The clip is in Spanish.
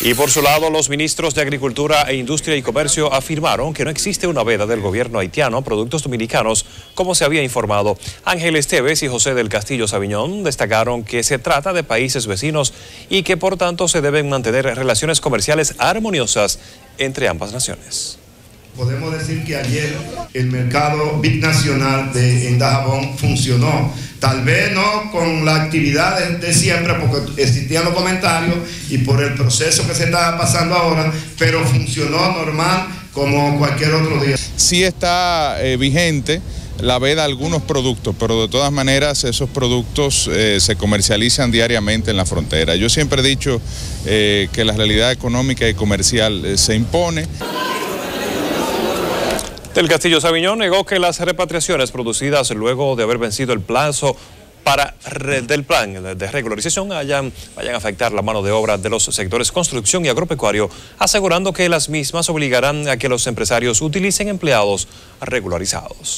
Y por su lado, los ministros de Agricultura e Industria y Comercio afirmaron que no existe una veda del gobierno haitiano a productos dominicanos, como se había informado. Ángel Esteves y José del Castillo Sabiñón destacaron que se trata de países vecinos y que por tanto se deben mantener relaciones comerciales armoniosas entre ambas naciones. Podemos decir que ayer el mercado binacional de, en Dajabón funcionó. Tal vez no con la actividad de, siempre, porque existían los comentarios y por el proceso que se está pasando ahora, pero funcionó normal como cualquier otro día. Sí está eh, vigente la veda algunos productos, pero de todas maneras esos productos eh, se comercializan diariamente en la frontera. Yo siempre he dicho eh, que la realidad económica y comercial se impone. El Castillo Sabiñón negó que las repatriaciones producidas luego de haber vencido el plazo para del plan de regularización vayan a afectar la mano de obra de los sectores construcción y agropecuario, asegurando que las mismas obligarán a que los empresarios utilicen empleados regularizados.